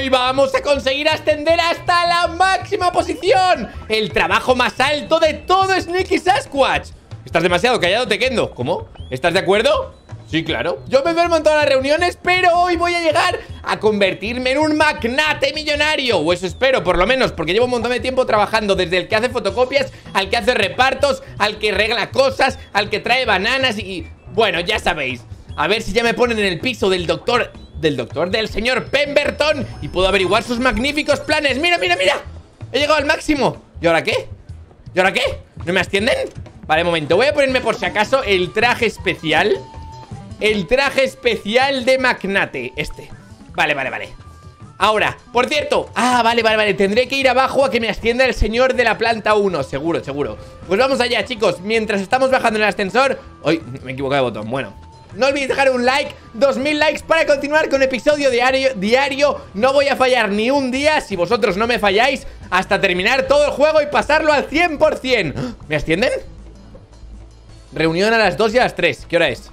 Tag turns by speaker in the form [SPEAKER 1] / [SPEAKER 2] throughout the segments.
[SPEAKER 1] Hoy vamos a conseguir ascender hasta la máxima posición. El trabajo más alto de todo Sneaky Sasquatch. Estás demasiado callado, Tequendo ¿Cómo? ¿Estás de acuerdo? Sí, claro. Yo me duermo en todas las reuniones Pero hoy voy a llegar a convertirme en un magnate millonario. O eso espero, por lo menos Porque llevo un montón de tiempo trabajando Desde el que hace fotocopias Al que hace repartos Al que regla cosas Al que trae bananas y... Bueno, ya sabéis. A ver si ya me ponen en el piso del doctor del doctor del señor Pemberton y puedo averiguar sus magníficos planes. ¡Mira, mira, mira! He llegado al máximo. ¿Y ahora qué? ¿Y ahora qué? ¿No me ascienden? Vale, momento. Voy a ponerme por si acaso el traje especial. El traje especial de magnate. Este. Vale, vale, vale. Ahora, por cierto Ah, vale, vale, vale Tendré que ir abajo a que me ascienda el señor de la planta 1 Seguro, seguro Pues vamos allá, chicos Mientras estamos bajando en el ascensor Uy, me he equivocado de botón Bueno no olvides dejar un like, 2000 likes para continuar con episodio diario, diario No voy a fallar ni un día si vosotros no me falláis Hasta terminar todo el juego y pasarlo al 100% ¿Me ascienden? Reunión a las 2 y a las 3 ¿Qué hora es?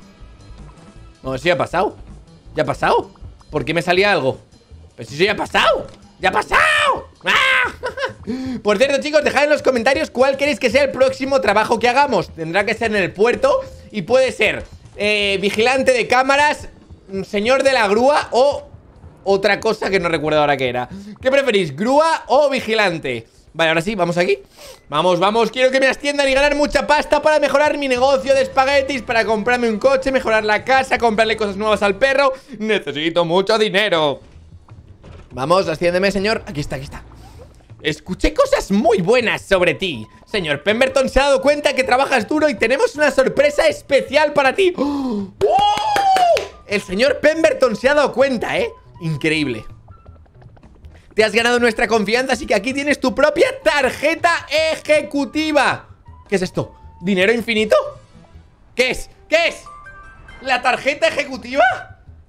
[SPEAKER 1] No, eso ya ha pasado ¿Ya ha pasado? ¿Por qué me salía algo? Pues eso ya ha pasado ¡Ya ha pasado! ¡Ah! Por cierto, chicos, dejad en los comentarios cuál queréis que sea el próximo trabajo que hagamos Tendrá que ser en el puerto Y puede ser eh, vigilante de cámaras, mm, señor de la grúa o otra cosa que no recuerdo ahora qué era. ¿Qué preferís, grúa o vigilante? Vale, ahora sí, vamos aquí. Vamos, vamos, quiero que me asciendan y ganar mucha pasta Para mejorar mi negocio de espaguetis Para comprarme un coche, mejorar la casa Comprarle cosas nuevas al perro. Necesito mucho dinero. Vamos, asciéndeme, señor. Aquí está, aquí está. Escuché cosas muy buenas sobre ti Señor Pemberton se ha dado cuenta que trabajas duro Y tenemos una sorpresa especial para ti ¡Oh! El señor Pemberton se ha dado cuenta, ¿eh? Increíble Te has ganado nuestra confianza Así que aquí tienes tu propia tarjeta ejecutiva ¿Qué es esto? ¿Dinero infinito? ¿Qué es? ¿Qué es? ¿La tarjeta ejecutiva?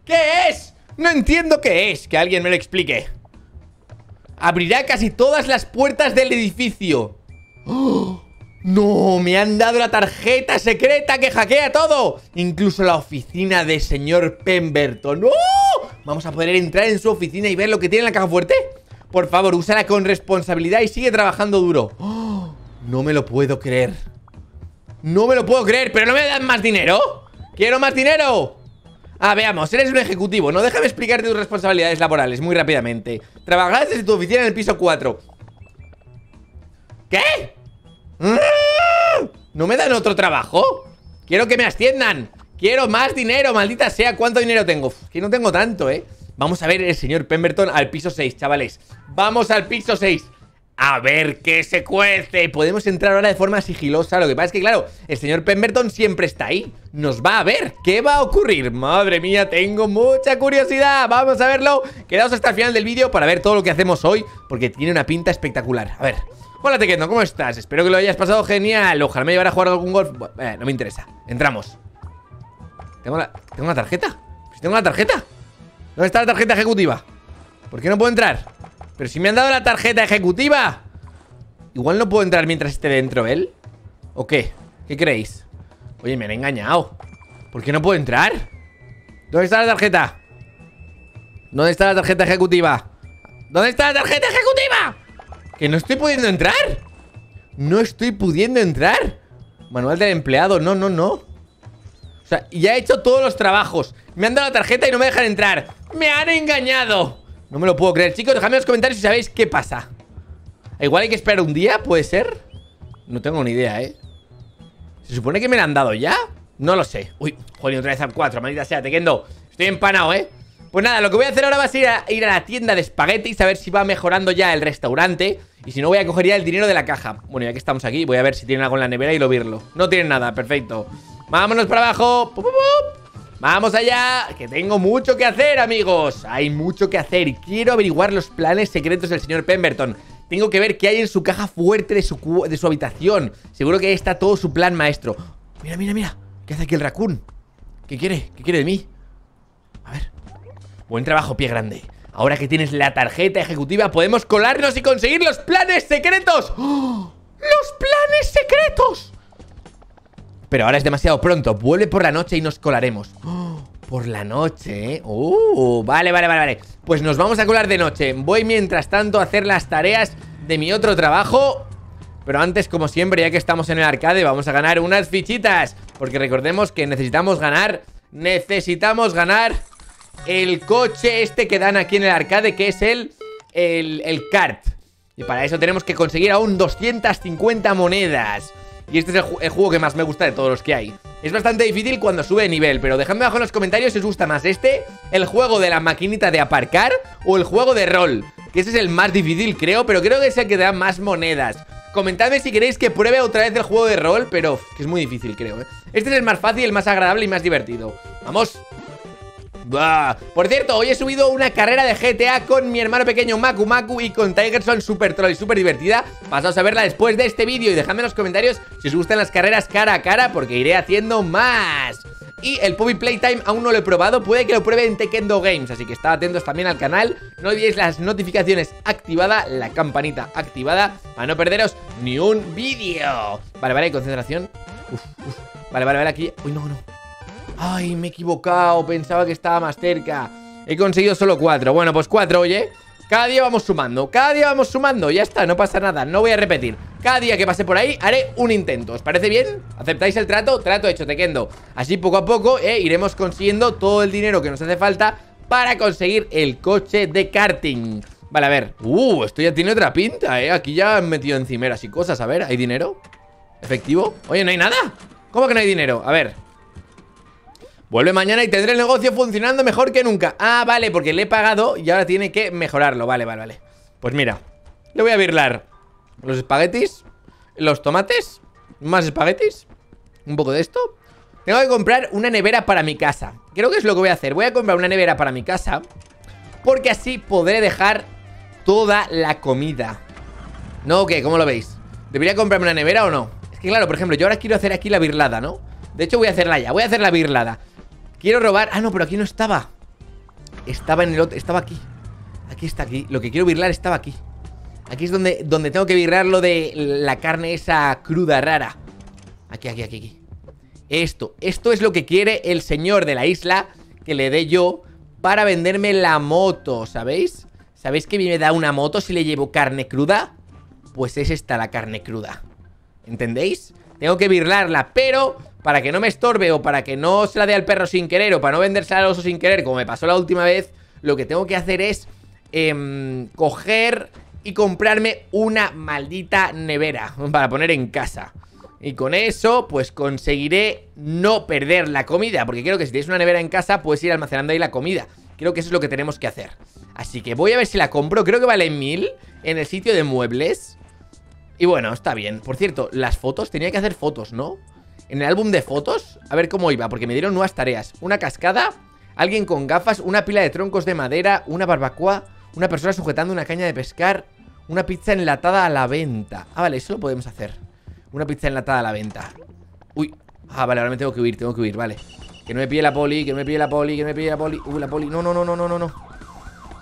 [SPEAKER 1] ¿Qué es? No entiendo qué es Que alguien me lo explique Abrirá casi todas las puertas del edificio ¡No! Me han dado la tarjeta secreta que hackea todo Incluso la oficina de señor Pemberton ¡Oh! ¿Vamos a poder entrar en su oficina y ver lo que tiene en la caja fuerte? Por favor, úsala con responsabilidad y sigue trabajando duro. No me lo puedo creer No me lo puedo creer, pero no me dan más dinero ¡Quiero más dinero! Ah, veamos, eres un ejecutivo No déjame explicarte tus responsabilidades laborales muy rápidamente Trabajas desde tu oficina en el piso 4 ¿Qué? ¿No me dan otro trabajo? Quiero que me asciendan. Quiero más dinero, maldita sea. ¿Cuánto dinero tengo? que no tengo tanto, ¿eh? Vamos a ver el señor Pemberton al piso 6, chavales. Vamos al piso 6 a ver qué se cuece. Podemos entrar ahora de forma sigilosa. Lo que pasa es que, claro, el señor Pemberton siempre está ahí. Nos va a ver. ¿Qué va a ocurrir? Madre mía, tengo mucha curiosidad. Vamos a verlo. Quedaos hasta el final del vídeo para ver todo lo que hacemos hoy Porque tiene una pinta espectacular. A ver Hola, Tequendo, ¿cómo estás? Espero que lo hayas pasado genial Ojalá me llevara a jugar algún golf eh, No me interesa Entramos ¿Tengo la, ¿Tengo una tarjeta? ¿Tengo una tarjeta? ¿Dónde está la tarjeta ejecutiva? ¿Por qué no puedo entrar? Pero si me han dado la tarjeta ejecutiva Igual no puedo entrar mientras esté dentro él ¿O qué? ¿Qué creéis? Oye, me han engañado ¿Por qué no puedo entrar? ¿Dónde está la tarjeta? ¿Dónde está la tarjeta ejecutiva? ¿Dónde está la tarjeta ejecutiva? ¿Que no estoy pudiendo entrar? No estoy pudiendo entrar Manual del empleado, no, no, no O sea, ya he hecho todos los trabajos Me han dado la tarjeta y no me dejan entrar ¡Me han engañado! No me lo puedo creer Chicos, dejadme en los comentarios si sabéis qué pasa Igual hay que esperar un día, ¿puede ser? No tengo ni idea, ¿eh? ¿Se supone que me la han dado ya? No lo sé Uy, joder, otra vez a 4, maldita sea, Tequendo Estoy empanado, ¿eh? Pues nada, lo que voy a hacer ahora va a ser ir a, ir a la tienda de espaguetis A ver si va mejorando ya el restaurante Y si no, voy a coger ya el dinero de la caja Bueno, ya que estamos aquí, voy a ver si tienen algo en la nevera y lo virlo No tienen nada, perfecto Vámonos para abajo ¡Pup! ¡Vamos allá! Que tengo mucho que hacer, amigos Hay mucho que hacer y quiero averiguar los planes secretos del señor Pemberton Tengo que ver qué hay en su caja fuerte de su, de su habitación Seguro que ahí está todo su plan maestro Mira, mira, mira ¿Qué hace aquí el raccoon? ¿Qué quiere? ¿Qué quiere de mí? Buen trabajo, pie grande. Ahora que tienes la tarjeta ejecutiva Podemos colarnos y conseguir los planes secretos. ¡Oh! ¡Los planes secretos! Pero ahora es demasiado pronto. Vuelve por la noche y nos colaremos. Por la noche, ¿eh? Uh, vale, vale, vale, vale. Pues nos vamos a colar de noche. Voy mientras tanto a hacer las tareas de mi otro trabajo. Pero antes, como siempre, ya que estamos en el arcade Vamos a ganar unas fichitas. Porque recordemos que necesitamos ganar Necesitamos ganar El coche este que dan aquí en el arcade Que es el, el, el kart. Y para eso tenemos que conseguir aún 250 monedas. Y este es el, juego que más me gusta de todos los que hay. Es bastante difícil cuando sube de nivel Pero dejadme abajo en los comentarios si os gusta más este El juego de la maquinita de aparcar O el juego de rol Que ese es el más difícil creo Pero creo que es el que da más monedas. Comentadme si queréis que pruebe otra vez el juego de rol Pero que es muy difícil creo ¿eh? Este es el más fácil, el más agradable y más divertido. Vamos por cierto, hoy he subido una carrera de GTA con mi hermano pequeño Maku Maku y con Tigerson Super Troll y súper divertida. Pasaos a verla después de este vídeo y dejadme en los comentarios si os gustan las carreras cara a cara porque iré haciendo más. Y el Puppy Playtime aún no lo he probado, puede que lo pruebe en Tekendo Games, así que estad atentos también al canal. No olvidéis las notificaciones activadas, la campanita activada, para no perderos ni un vídeo. Vale, vale, concentración. Vale, vale, vale, aquí. Uy, no, no. Ay, me he equivocado, pensaba que estaba más cerca He conseguido solo cuatro Bueno, pues cuatro, oye Cada día vamos sumando, cada día vamos sumando Ya está, no pasa nada, no voy a repetir Cada día que pase por ahí, haré un intento ¿Os parece bien? ¿Aceptáis el trato? Trato hecho, te quendo Así poco a poco, eh, iremos consiguiendo todo el dinero que nos hace falta Para conseguir el coche de karting Vale, a ver Uh, esto ya tiene otra pinta, eh Aquí ya han metido encimeras y cosas, a ver, ¿hay dinero? ¿Efectivo? Oye, ¿no hay nada? ¿Cómo que no hay dinero? A ver Vuelve mañana y tendré el negocio funcionando mejor que nunca. Ah, vale, porque le he pagado y ahora tiene que mejorarlo. Vale, vale, vale. Pues mira, le voy a virlar Los espaguetis Los tomates Más espaguetis Un poco de esto. Tengo que comprar una nevera para mi casa. Creo que es lo que voy a hacer. Voy a comprar una nevera para mi casa Porque así podré dejar toda la comida. ¿No o qué? ¿Cómo lo veis? ¿Debería comprarme una nevera o no? Es que claro, por ejemplo, yo ahora quiero hacer aquí la birlada, ¿no? De hecho voy a hacerla ya, voy a hacer la birlada Quiero robar... Ah, no, pero aquí no estaba. Estaba en el otro... Estaba aquí. Aquí está, aquí. Lo que quiero virlar estaba aquí. Aquí es donde, donde tengo que virlar lo de la carne esa cruda rara. Aquí, aquí, aquí, aquí. Esto, esto es lo que quiere el señor de la isla Que le dé yo para venderme la moto, ¿sabéis? ¿Sabéis que me da una moto si le llevo carne cruda? Pues es esta la carne cruda. ¿Entendéis? Tengo que virlarla, pero para que no me estorbe o para que no se la dé al perro sin querer o para no venderse al oso sin querer, como me pasó la última vez, lo que tengo que hacer es eh, coger y comprarme una maldita nevera para poner en casa. Y con eso, pues conseguiré no perder la comida Porque creo que si tienes una nevera en casa, puedes ir almacenando ahí la comida. Creo que eso es lo que tenemos que hacer. Así que voy a ver si la compro. Creo que vale mil en el sitio de muebles. Y bueno, está bien. Por cierto, las fotos, tenía que hacer fotos, ¿no? En el álbum de fotos, a ver cómo iba Porque me dieron nuevas tareas. Una cascada, alguien con gafas, una pila de troncos de madera Una barbacoa, una persona sujetando una caña de pescar Una pizza enlatada a la venta. Ah, vale, eso lo podemos hacer. Una pizza enlatada a la venta. Uy, ah, vale, ahora me tengo que huir, tengo que huir, vale. Que no me pille la poli, que no me pille la poli, que no me pille la poli. Uy, la poli, no, no, no, no, no, no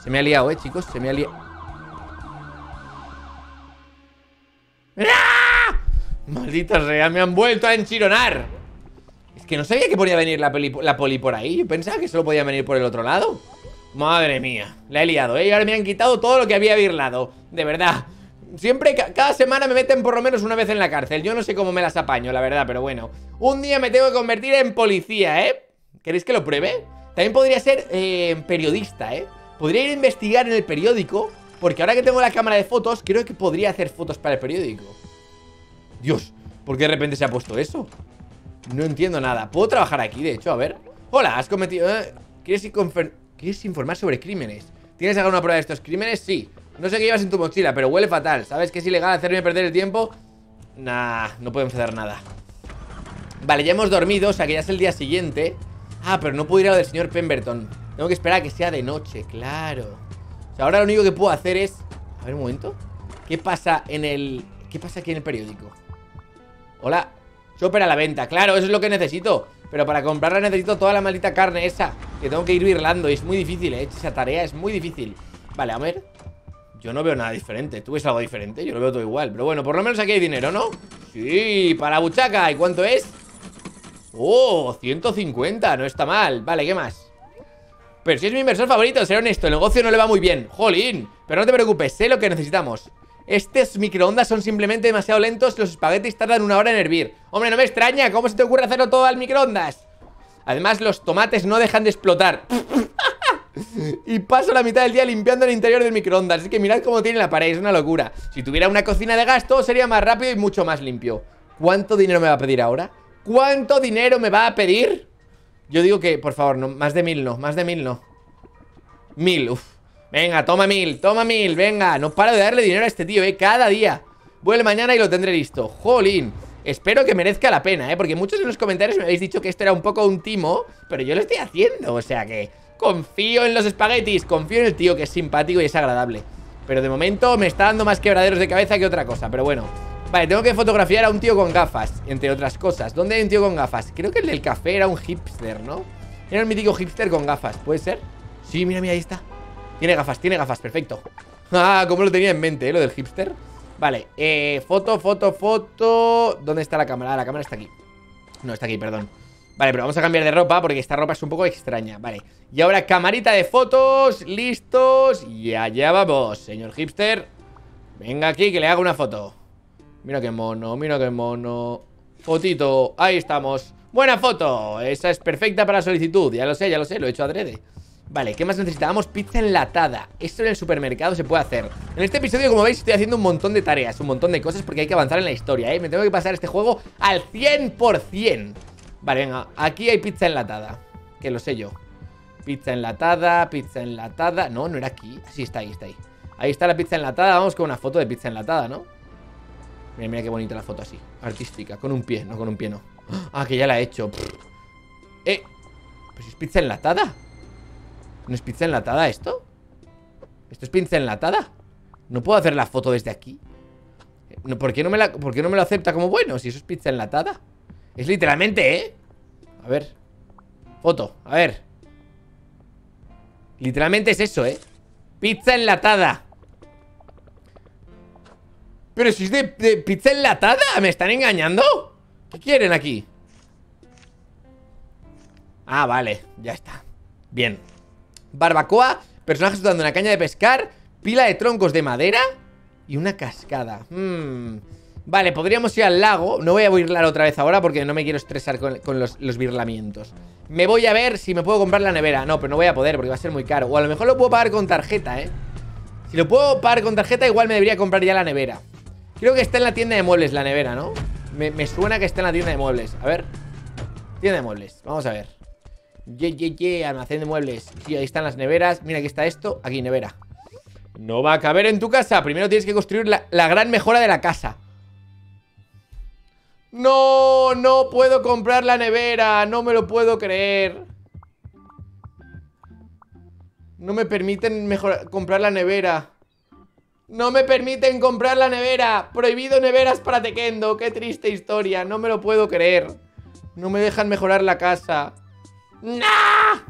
[SPEAKER 1] Se me ha liado, eh, chicos, se me ha liado ¡Ah! Maldita sea, me han vuelto a enchironar Es que no sabía que podía venir la, poli por ahí Yo pensaba que solo podía venir por el otro lado Madre mía, la he liado, ¿eh? Y ahora me han quitado todo lo que había virlado De verdad Siempre, cada semana me meten por lo menos una vez en la cárcel Yo no sé cómo me las apaño, la verdad, pero bueno Un día me tengo que convertir en policía, ¿eh? ¿Queréis que lo pruebe? También podría ser eh, periodista, ¿eh? Podría ir a investigar en el periódico Porque ahora que tengo la cámara de fotos Creo que podría hacer fotos para el periódico Dios, ¿por qué de repente se ha puesto eso? No entiendo nada ¿Puedo trabajar aquí, de hecho? A ver Hola, has cometido... Eh, ¿Quieres, ¿Quieres informar sobre crímenes? ¿Tienes alguna prueba de estos crímenes? Sí No sé qué llevas en tu mochila, pero huele fatal ¿Sabes que es ilegal hacerme perder el tiempo? Nah, no podemos hacer nada Vale, ya hemos dormido, o sea que ya es el día siguiente Ah, pero no puedo ir a lo del señor Pemberton Tengo que esperar a que sea de noche, claro O sea, ahora lo único que puedo hacer es... A ver, un momento ¿Qué pasa en el... ¿Qué pasa aquí en el periódico? Hola Chopper a la venta, claro, eso es lo que necesito Pero para comprarla necesito toda la maldita carne esa Que tengo que ir virlando y es muy difícil, ¿eh? Esa tarea es muy difícil Vale, a ver Yo no veo nada diferente, ¿tú ves algo diferente? Yo lo veo todo igual, pero bueno, por lo menos aquí hay dinero, ¿no? Sí, para buchaca, ¿y cuánto es? Oh, 150, no está mal Vale, ¿qué más? Pero si es mi inversor favorito, ser honesto El negocio no le va muy bien Jolín Pero no te preocupes, sé lo que necesitamos Estos microondas son simplemente demasiado lentos Los espaguetis tardan una hora en hervir. Hombre, no me extraña ¿Cómo se te ocurre hacerlo todo al microondas? Además, los tomates no dejan de explotar. Y paso la mitad del día limpiando el interior del microondas. Así que mirad cómo tiene la pared, es una locura. Si tuviera una cocina de gas, todo sería más rápido y mucho más limpio. ¿Cuánto dinero me va a pedir ahora? ¿Cuánto dinero me va a pedir? Yo digo que, por favor, no, más de mil no, más de mil no. Mil, uff Venga, toma mil, toma mil, venga. No paro de darle dinero a este tío, eh, cada día. Vuelve mañana y lo tendré listo. Jolín. Espero que merezca la pena, eh Porque muchos en los comentarios me habéis dicho que esto era un poco un timo Pero yo lo estoy haciendo, o sea que Confío en los espaguetis Confío en el tío que es simpático y es agradable. Pero de momento me está dando más quebraderos de cabeza que otra cosa Pero bueno. Vale, tengo que fotografiar a un tío con gafas Entre otras cosas. ¿Dónde hay un tío con gafas? Creo que el del café era un hipster, ¿no? Era el mítico hipster con gafas ¿Puede ser? Sí, mira, mira, ahí está Tiene gafas, tiene gafas, perfecto. Ah, cómo lo tenía en mente, ¿eh? Lo del hipster. Vale, eh, foto, foto, foto. ¿Dónde está la cámara? Ah, la cámara está aquí. No, está aquí, perdón. Vale, pero vamos a cambiar de ropa porque esta ropa es un poco extraña. Vale, y ahora camarita de fotos Listos. Y allá vamos, señor hipster. Venga aquí que le hago una foto. Mira qué mono, mira qué mono. Fotito, ahí estamos. Buena foto, esa es perfecta para solicitud. Ya lo sé, ya lo sé, lo he hecho adrede Vale, ¿qué más necesitábamos? Pizza enlatada. Esto en el supermercado se puede hacer. En este episodio, como veis, estoy haciendo un montón de tareas Un montón de cosas porque hay que avanzar en la historia, ¿eh? Me tengo que pasar este juego al 100% Vale, venga, aquí hay pizza enlatada Que lo sé yo. Pizza enlatada, pizza enlatada. No, no era aquí, sí, está ahí, está ahí. Ahí está la pizza enlatada, vamos con una foto de pizza enlatada, ¿no? Mira, mira qué bonita la foto así Artística, con un pie, no con un pie no. Ah, que ya la he hecho. Eh, pues es pizza enlatada ¿No es pizza enlatada esto? ¿Esto es pizza enlatada? ¿No puedo hacer la foto desde aquí? ¿Por qué no me, la, ¿por qué no me lo acepta como bueno? Si eso es pizza enlatada Es literalmente, ¿eh? A ver Foto, a ver Literalmente es eso, ¿eh? Pizza enlatada pero si es de, pizza enlatada, ¿me están engañando? ¿Qué quieren aquí? Ah, vale, ya está Bien Barbacoa, personajes usando una caña de pescar Pila de troncos de madera Y una cascada. Hmm. Vale, podríamos ir al lago. No voy a burlar otra vez ahora porque no me quiero estresar con, los, los, birlamientos. Me voy a ver si me puedo comprar la nevera. No, pero no voy a poder porque va a ser muy caro. O a lo mejor lo puedo pagar con tarjeta, ¿eh? Si lo puedo pagar con tarjeta igual me debería comprar ya la nevera. Creo que está en la tienda de muebles la nevera, ¿no? Me, suena que está en la tienda de muebles. A ver. Tienda de muebles, vamos a ver Ye, ye, ye, almacén de muebles. Sí, ahí están las neveras. Mira, aquí está esto, aquí nevera. No va a caber en tu casa. Primero tienes que construir la, la gran mejora de la casa. No, no puedo comprar la nevera. No me lo puedo creer. No me permiten mejorar, comprar la nevera. No me permiten comprar la nevera. Prohibido neveras para Tequendo Qué triste historia, no me lo puedo creer. No me dejan mejorar la casa ¡Nah!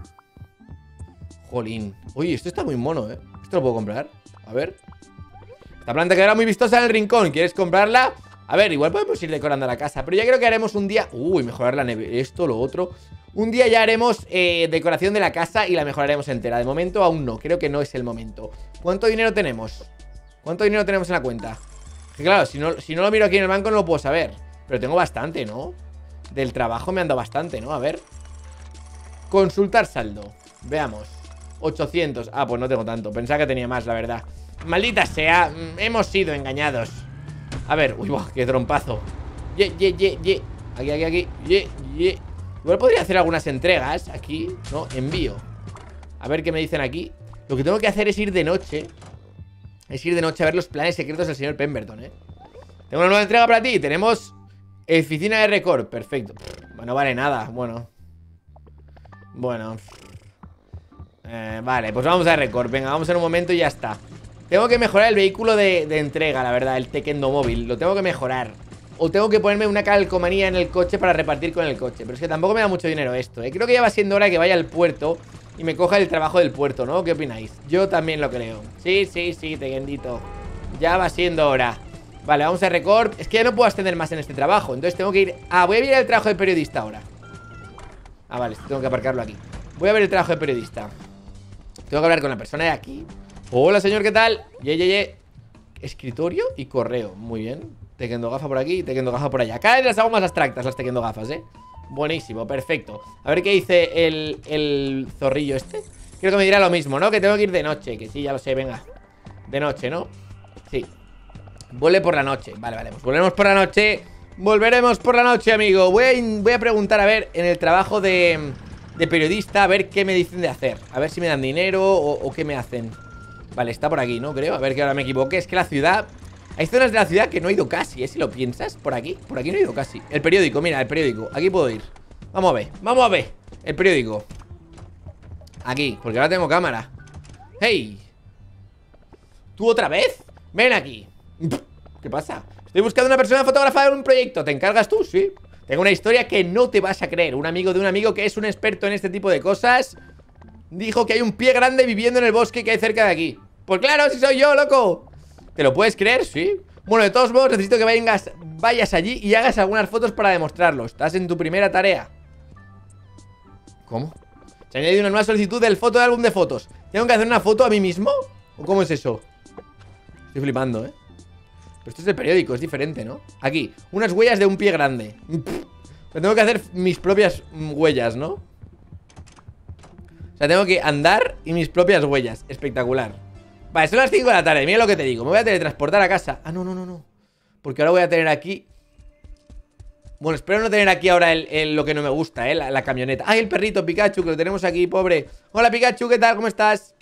[SPEAKER 1] Jolín Oye, esto está muy mono, ¿eh? ¿Esto lo puedo comprar? A ver Esta planta quedará muy vistosa en el rincón ¿Quieres comprarla? A ver, igual podemos ir decorando la casa Pero ya creo que haremos un día... Uy, mejorar la nevera Esto, lo otro Un día ya haremos eh, decoración de la casa Y la mejoraremos entera De momento aún no, creo que no es el momento ¿Cuánto dinero tenemos? ¿Cuánto dinero tenemos en la cuenta? Que claro, si no, si no lo miro aquí en el banco no lo puedo saber Pero tengo bastante, ¿no? Del trabajo me han dado bastante, ¿no? A ver Consultar saldo Veamos 800 Ah, pues no tengo tanto Pensaba que tenía más, la verdad Maldita sea mm, Hemos sido engañados A ver Uy, qué trompazo Ye, ye, ye, ye Aquí, aquí, aquí Ye, ye Igual podría hacer algunas entregas Aquí ¿No? Envío A ver qué me dicen aquí Lo que tengo que hacer es ir de noche es ir de noche a ver los planes secretos del señor Pemberton, ¿eh? Tengo una nueva entrega para ti. Tenemos oficina de récord. Perfecto. Bueno, vale nada. Bueno. Bueno. Eh, vale, pues vamos a récord. Venga, vamos en un momento y ya está. Tengo que mejorar el vehículo de, entrega, la verdad. El Tekendo móvil. Lo tengo que mejorar. O tengo que ponerme una calcomanía en el coche para repartir con el coche. Pero es que tampoco me da mucho dinero esto, ¿eh? Creo que ya va siendo hora que vaya al puerto y me coja el trabajo del puerto, ¿no? ¿Qué opináis? Yo también lo creo. Sí, sí, sí, Tegendito. Ya va siendo hora. Vale, vamos a record. Es que ya no puedo ascender más en este trabajo. Entonces tengo que ir... Ah, voy a ver el trabajo de periodista ahora. Ah, vale, tengo que aparcarlo aquí. Voy a ver el trabajo de periodista. Tengo que hablar con la persona de aquí Hola señor, ¿qué tal? Ye, ye, ye Escritorio y correo, muy bien Tequendo gafa por aquí, tequendo gafa por allá Cada vez las hago más abstractas las tequendo gafas, ¿eh? Buenísimo, perfecto A ver qué dice el, el zorrillo este Creo que me dirá lo mismo, ¿no? Que tengo que ir de noche Que sí, ya lo sé, venga De noche, ¿no? Sí Vuelve por la noche Vale, vale, pues volvemos por la noche Volveremos por la noche, amigo. Voy a, preguntar, a ver, en el trabajo de, de periodista A ver qué me dicen de hacer. A ver si me dan dinero o, o qué me hacen. Vale, está por aquí, ¿no? Creo, a ver que ahora me equivoque. Es que la ciudad hay zonas de la ciudad que no he ido casi, ¿eh? Si lo piensas, por aquí, por aquí no he ido casi. El periódico, mira, el periódico, aquí puedo ir. Vamos a ver, vamos a ver. El periódico. Aquí, porque ahora tengo cámara. ¡Hey! ¿Tú otra vez? Ven aquí. ¿Qué pasa? Estoy buscando una persona fotógrafa en un proyecto ¿Te encargas tú? Sí Tengo una historia que no te vas a creer Un amigo de un amigo que es un experto en este tipo de cosas Dijo que hay un pie grande viviendo en el bosque que hay cerca de aquí Pues claro, si soy yo, loco ¿Te lo puedes creer? Sí Bueno, de todos modos necesito que vayas, vayas allí y hagas algunas fotos para demostrarlo Estás en tu primera tarea ¿Cómo? Se ha añadido una nueva solicitud del foto de álbum de fotos ¿Tengo que hacer una foto a mí mismo? ¿O cómo es eso? Estoy flipando, ¿eh? Pero esto es el periódico, es diferente, ¿no? Aquí, unas huellas de un pie grande tengo que hacer mis propias huellas, ¿no? O sea, tengo que andar y mis propias huellas Espectacular Vale, son las 5 de la tarde, mira lo que te digo Me voy a teletransportar a casa Ah, no, no, no, no Porque ahora voy a tener aquí Bueno, espero no tener aquí ahora lo que no me gusta, ¿eh? La, camioneta Ay, el perrito Pikachu, que lo tenemos aquí, pobre Hola, Pikachu, ¿qué tal? ¿Cómo estás?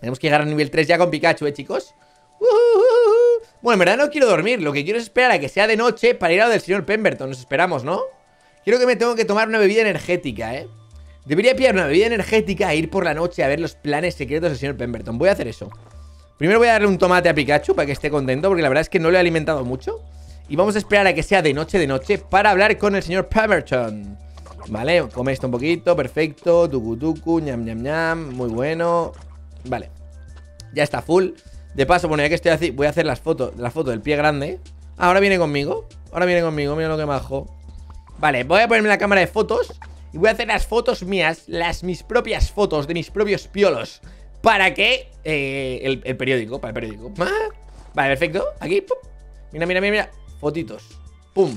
[SPEAKER 1] Tenemos que llegar a nivel 3 ya con Pikachu, ¿eh, chicos? Bueno, en verdad no quiero dormir Lo que quiero es esperar a que sea de noche Para ir a lo del señor Pemberton Nos esperamos, ¿no? Quiero que me tengo que tomar una bebida energética, ¿eh? Debería pillar una bebida energética e ir por la noche a ver los planes secretos del señor Pemberton. Voy a hacer eso. Primero voy a darle un tomate a Pikachu para que esté contento, porque la verdad es que no lo he alimentado mucho. Y vamos a esperar a que sea de noche, de noche, para hablar con el señor Pemberton. Vale, come esto un poquito, perfecto. Tucu tucu, ñam ñam ñam, muy bueno. Vale, ya está full. De paso, bueno, ya que estoy así, voy a hacer las fotos, la foto del pie grande. Ah, ahora viene conmigo. Ahora viene conmigo, mira lo que majo. Vale, voy a ponerme la cámara de fotos y voy a hacer las fotos mías, las mis propias fotos de mis propios piolos Para que... Eh, el, periódico, para el periódico ah, Vale, perfecto, aquí. Mira, mira, mira, mira Fotitos, pum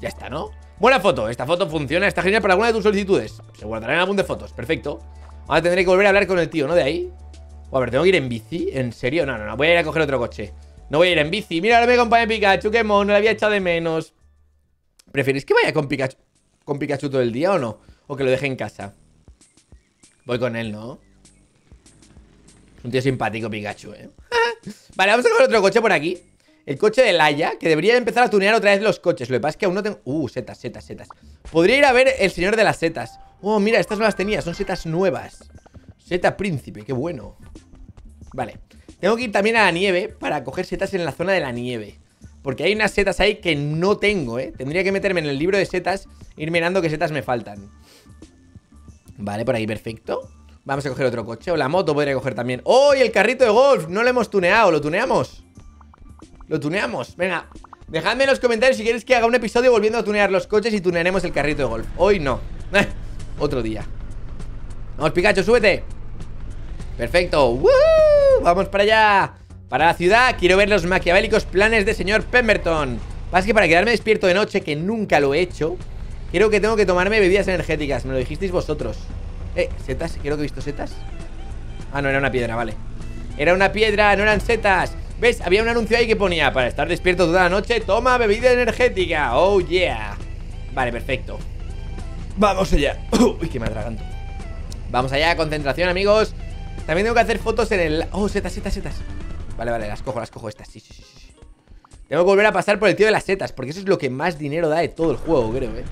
[SPEAKER 1] Ya está, ¿no? Buena foto, esta foto funciona, está genial para alguna de tus solicitudes Se guardará en álbum de fotos, perfecto Ahora tendré que volver a hablar con el tío, ¿no? De ahí a ver, ¿tengo que ir en bici? ¿En serio? No, no, no, voy a ir a coger otro coche No voy a ir en bici Mira, ahora me acompaña Pikachu, qué mono, le había echado de menos ¿Preferís que vaya con Pikachu? con todo el día o no? ¿O que lo deje en casa? Voy con él, ¿no? Un tío simpático Pikachu, ¿eh? vale, vamos a coger otro coche por aquí El coche de Laia, que debería empezar a tunear otra vez los coches Lo que pasa es que aún no tengo... Uh, setas, setas, setas Podría ir a ver el señor de las setas Oh, mira, estas no las tenía, son setas nuevas Seta príncipe, qué bueno. Vale. Tengo que ir también a la nieve para coger setas en la zona de la nieve. Porque hay unas setas ahí que no tengo, ¿eh? Tendría que meterme en el libro de setas Ir mirando qué setas me faltan. Vale, por ahí, perfecto. Vamos a coger otro coche. O la moto podría coger también. ¡Oh, y el carrito de golf! No lo hemos tuneado, ¿lo tuneamos? Lo tuneamos, venga Dejadme en los comentarios si queréis que haga un episodio Volviendo a tunear los coches y tunearemos el carrito de golf. Hoy no. Otro día. Vamos, Pikachu, súbete Perfecto. Vamos para allá. Para la ciudad quiero ver los maquiavélicos planes de señor Pemberton. Pasa que para quedarme despierto de noche, que nunca lo he hecho Creo que tengo que tomarme bebidas energéticas. Me lo dijisteis vosotros Eh, setas, creo que he visto setas. Ah, no, era una piedra, vale. Era una piedra, no eran setas. ¿Ves? Había un anuncio ahí que ponía Para estar despierto toda la noche, toma bebida energética Oh, yeah. Vale, perfecto. Vamos allá. Uy, que me atraganto. Vamos allá, concentración, amigos También tengo que hacer fotos en el... Oh, setas, setas, setas Vale, vale, las cojo, las cojo estas. Sí, sí, sí, sí Tengo que volver a pasar por el tío de las setas Porque eso es lo que más dinero da de todo el juego, creo, eh.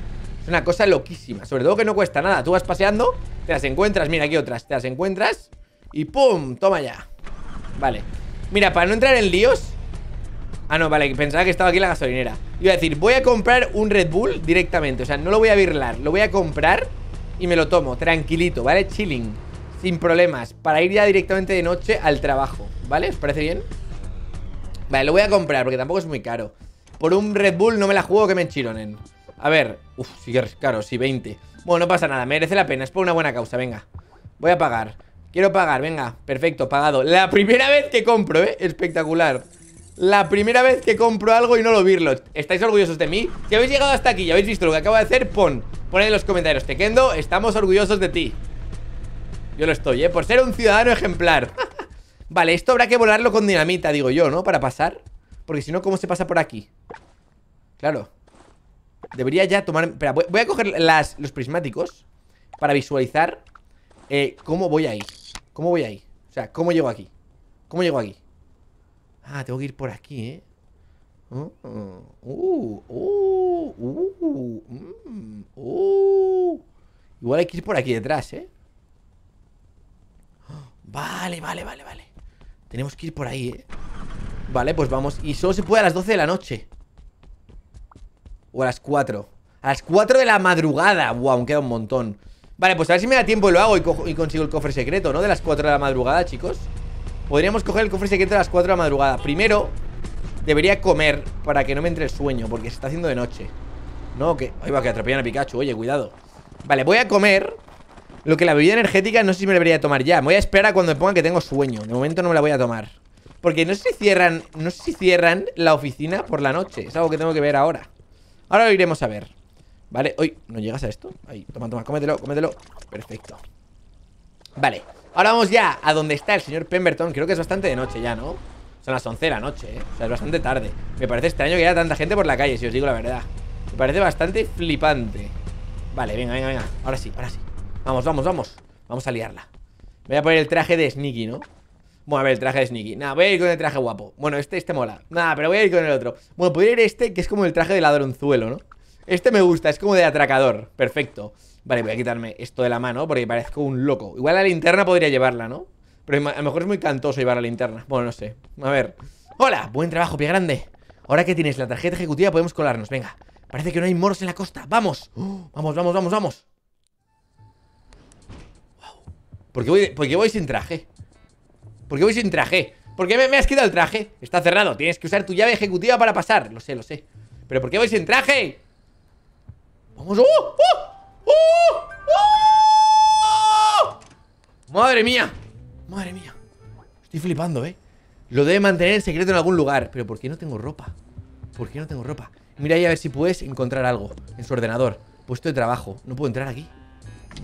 [SPEAKER 1] Es una cosa loquísima. Sobre todo que no cuesta nada. Tú vas paseando, te las encuentras. Mira, aquí otras. Te las encuentras Y ¡pum! Toma ya. Vale. Mira, para no entrar en líos. Ah, no, vale, pensaba que estaba aquí la gasolinera. Iba a decir, voy a comprar un Red Bull directamente. O sea, no lo voy a virlar Lo voy a comprar y me lo tomo. Tranquilito, ¿vale? Chilling Sin problemas Para ir ya directamente de noche al trabajo ¿Vale? ¿Os parece bien? Vale, lo voy a comprar porque tampoco es muy caro. Por un Red Bull no me la juego que me enchironen. A ver, uff, sí que es caro, sí, 20 Bueno, no pasa nada, merece la pena, es por una buena causa, venga. Voy a pagar. Quiero pagar, venga, perfecto, pagado. La primera vez que compro, ¿eh? Espectacular. La primera vez que compro algo y no lo virlo ¿Estáis orgullosos de mí? Si habéis llegado hasta aquí y habéis visto lo que acabo de hacer, pon Pon en los comentarios. Tequendo, estamos orgullosos de ti Yo lo estoy, ¿eh? Por ser un ciudadano ejemplar Vale, esto habrá que volarlo con dinamita, digo yo, ¿no? Para pasar Porque si no, ¿cómo se pasa por aquí? Claro Debería ya tomar... Espera, voy a coger los prismáticos Para visualizar eh, ¿Cómo voy ahí? ¿Cómo voy ahí? O sea, ¿cómo llego aquí? ¿Cómo llego aquí? Ah, tengo que ir por aquí, ¿eh? Uh, uh, uh, mm, uh, Igual hay que ir por aquí detrás, ¿eh? Vale, vale, vale, vale. Tenemos que ir por ahí, ¿eh? Vale, pues vamos. Y solo se puede a las 12 de la noche. O a las 4 A las 4 de la madrugada. Wow, aún queda un montón. Vale, pues a ver si me da tiempo y lo hago y, consigo el cofre secreto, ¿no? De las 4 de la madrugada, chicos. Podríamos coger el cofre secreto de las 4 de la madrugada. Primero, debería comer para que no me entre el sueño Porque se está haciendo de noche. No, que... Ahí va, que atropellan a Pikachu, oye, cuidado. Vale, voy a comer Lo que la bebida energética no sé si me debería tomar ya. Me voy a esperar a cuando me pongan que tengo sueño. De momento no me la voy a tomar. Porque no sé si cierran... No sé si cierran la oficina por la noche. Es algo que tengo que ver ahora. Ahora lo iremos a ver. Vale, uy, ¿no llegas a esto? Ahí, toma, toma, cómetelo, cómetelo. Perfecto. Vale, ahora vamos ya a donde está el señor Pemberton. Creo que es bastante de noche ya, ¿no? Son las 11 de la noche, ¿eh? O sea, es bastante tarde. Me parece extraño que haya tanta gente por la calle, si os digo la verdad. Me parece bastante flipante. Vale, venga, venga, venga. Ahora sí, ahora sí Vamos, vamos, vamos. Vamos a liarla. Voy a poner el traje de Sneaky, ¿no? Bueno, a ver, el traje de Sneaky. Nada, voy a ir con el traje guapo. Bueno, este, este mola. Nada, pero voy a ir con el otro. Bueno, podría ir este, que es como el traje de ladronzuelo, ¿no? Este me gusta, es como de atracador. Perfecto. Vale, voy a quitarme esto de la mano porque parezco un loco. Igual la linterna podría llevarla, ¿no? Pero a lo mejor es muy cantoso llevar la linterna. Bueno, no sé. A ver. Hola, buen trabajo, pie grande. Ahora que tienes la tarjeta ejecutiva podemos colarnos, venga Parece que no hay moros en la costa, vamos Vamos, vamos, vamos, vamos ¿Por qué voy, por qué voy sin traje? ¿Por qué voy sin traje? ¿Por qué me, me has quitado el traje? Está cerrado, tienes que usar tu llave ejecutiva para pasar Lo sé, lo sé ¿Pero por qué voy sin traje? ¡Vamos! ¡Oh! ¡Oh! ¡Oh! ¡Madre mía! ¡Madre mía! Estoy flipando, ¿eh? Lo debe mantener en secreto en algún lugar Pero ¿por qué no tengo ropa? ¿Por qué no tengo ropa? Mira ahí a ver si puedes encontrar algo En su ordenador Puesto de trabajo No puedo entrar aquí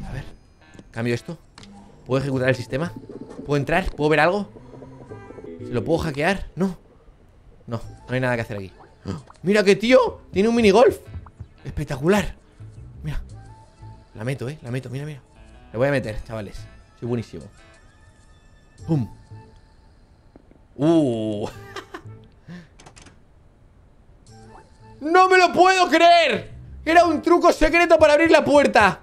[SPEAKER 1] A ver Cambio esto ¿Puedo ejecutar el sistema? ¿Puedo entrar? ¿Puedo ver algo? ¿Se lo puedo hackear? No No, no hay nada que hacer aquí Mira qué tío Tiene un minigolf Espectacular la meto, eh, la meto, mira, mira Le voy a meter, chavales Soy buenísimo ¡Pum! ¡Uh! ¡No me lo puedo creer! Era un truco secreto para abrir la puerta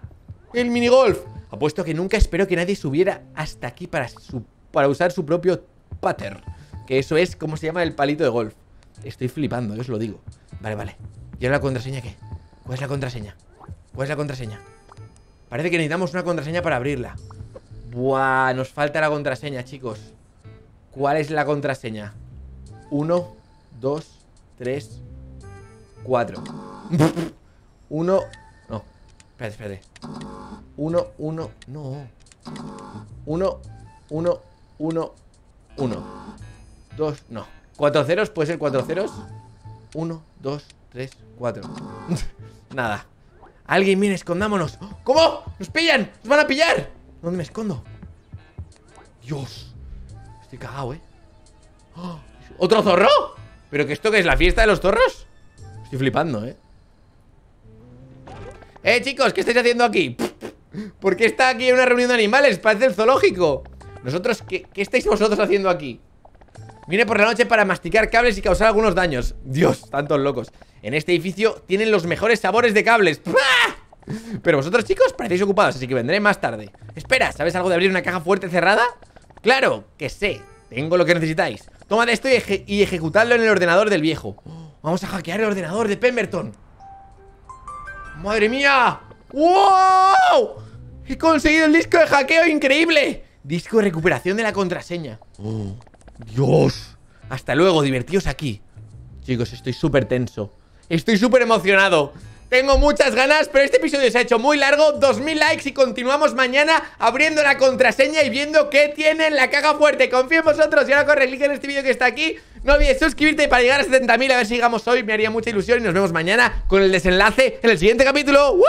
[SPEAKER 1] El minigolf Apuesto que nunca espero que nadie subiera hasta aquí para, para usar su propio pater Que eso es como se llama el palito de golf Estoy flipando, yo os lo digo Vale, vale ¿Y ahora la contraseña qué? ¿Cuál es la contraseña? ¿Cuál es la contraseña? Parece que necesitamos una contraseña para abrirla Buah, nos falta la contraseña, chicos ¿Cuál es la contraseña? Uno, dos, tres, cuatro Uno No, espérate, espérate Uno, uno, no Uno, uno, uno, uno Dos, no Cuatro ceros, puede ser cuatro ceros Uno, dos, tres, cuatro Nada Alguien viene, escondámonos ¿Cómo? ¡Nos pillan! ¡Nos van a pillar! ¿Dónde me escondo? Dios Estoy cagado, ¿eh? ¿Otro zorro? ¿Pero que esto qué es? ¿La fiesta de los zorros? Estoy flipando, ¿eh? ¡Eh, chicos! ¿Qué estáis haciendo aquí? ¿Por qué está aquí una reunión de animales? Parece el zoológico ¿Nosotros? ¿Qué, qué estáis vosotros haciendo aquí? Vine por la noche para masticar cables y causar algunos daños Dios, tantos locos En este edificio tienen los mejores sabores de cables Pero vosotros chicos parecéis ocupados Así que vendré más tarde Espera, ¿sabes algo de abrir una caja fuerte cerrada? Claro, que sé Tengo lo que necesitáis Tomad esto y, y ejecutadlo en el ordenador del viejo Vamos a hackear el ordenador de Pemberton ¡Madre mía! ¡Wow! He conseguido el disco de hackeo increíble. Disco de recuperación de la contraseña. Oh. Dios. Hasta luego, divertidos aquí. Chicos, estoy súper tenso. Estoy súper emocionado. Tengo muchas ganas, pero este episodio se ha hecho muy largo. 2000 likes y continuamos mañana abriendo la contraseña y viendo qué tiene en la caja fuerte. Confío en vosotros. Y ahora corre, clic en este vídeo que está aquí. No olvides suscribirte para llegar a 70.000 A ver si llegamos hoy, me haría mucha ilusión Y nos vemos mañana con el desenlace en el siguiente capítulo. ¡Woo!